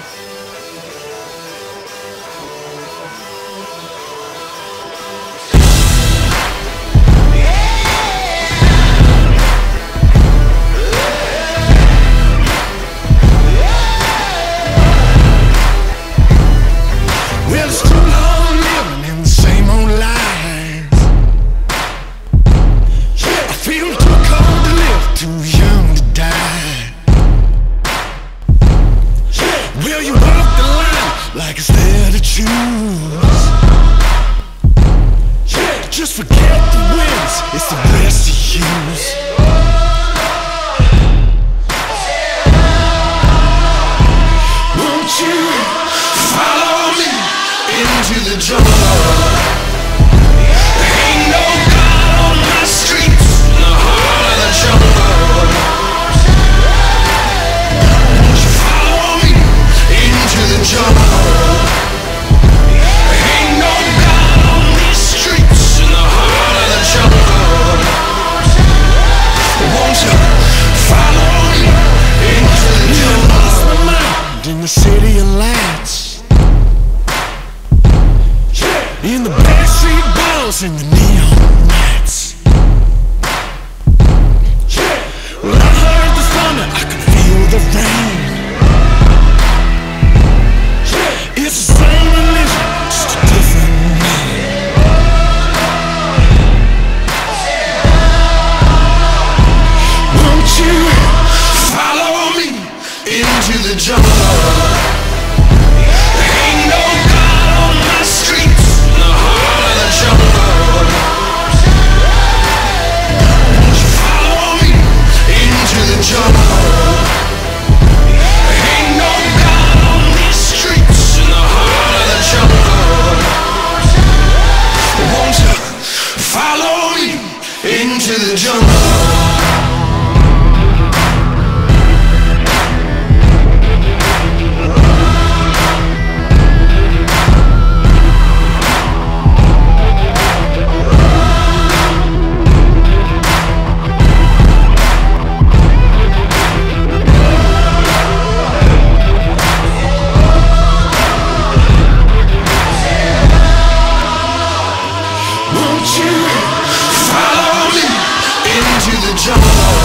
Well, jungle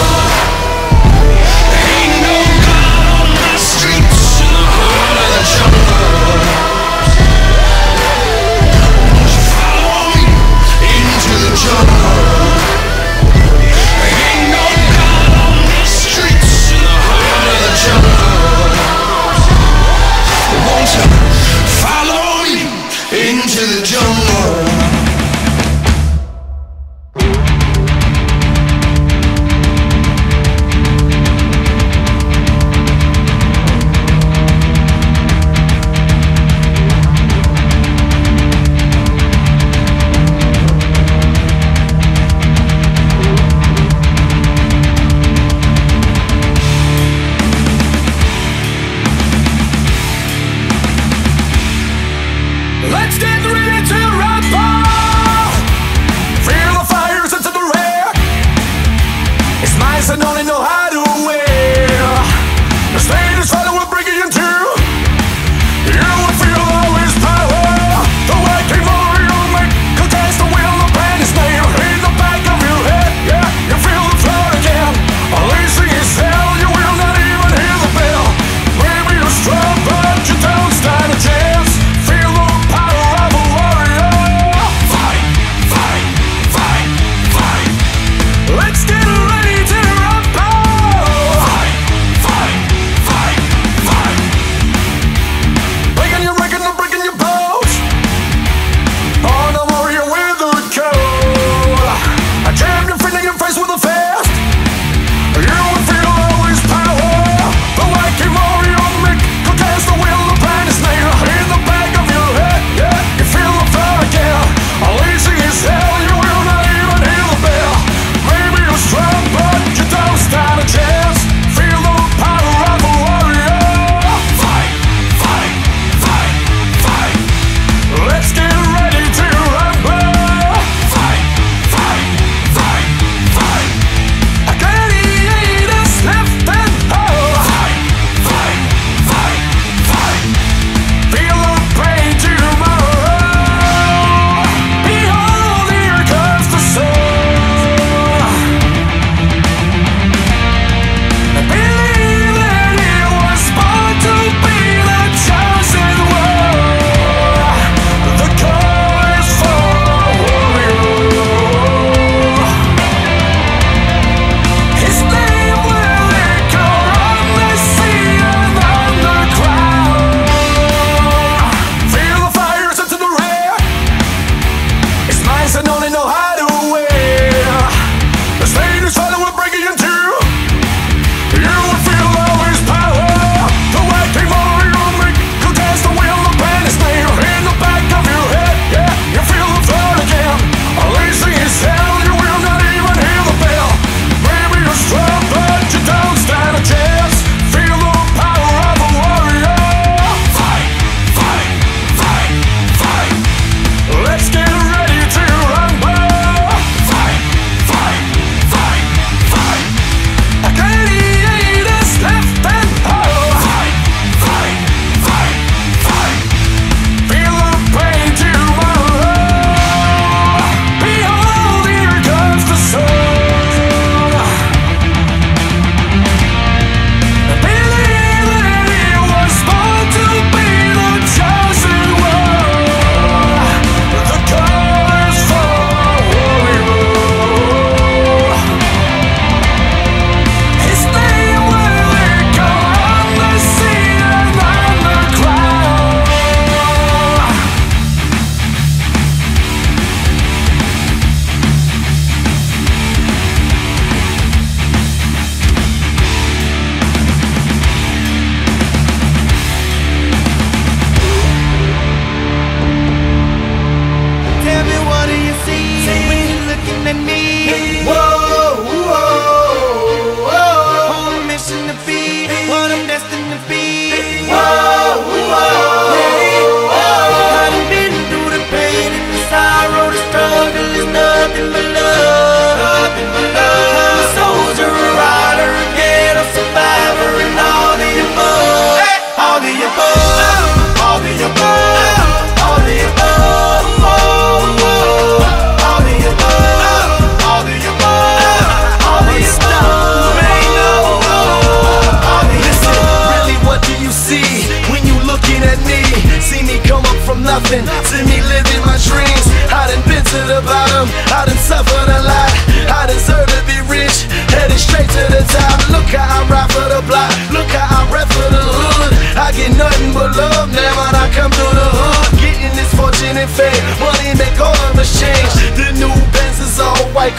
nothing to me living my dreams. I done been to the bottom, I done suffered a lot. I deserve to be rich, headed straight to the top. Look how I ride for the block, look how I rap for the hood. I get nothing but love now when I come through the hood. Getting this fortune and fame,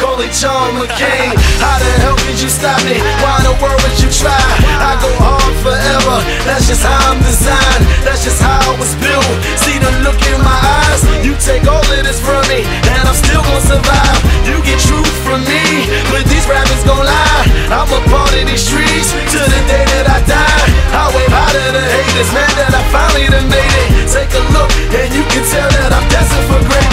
call it John McCain. How the hell did you stop me? Why in the world would you try? I go hard forever. That's just how I'm designed. That's just how I was built. See the look in my eyes. You take all of this from me, and I'm still gonna survive. You get truth from me, but these rappers gon' lie. I'm a part of these streets to the day that I die. I wave high to the haters, man, that I finally done made it. Take a look, and you can tell that I'm destined for greatness.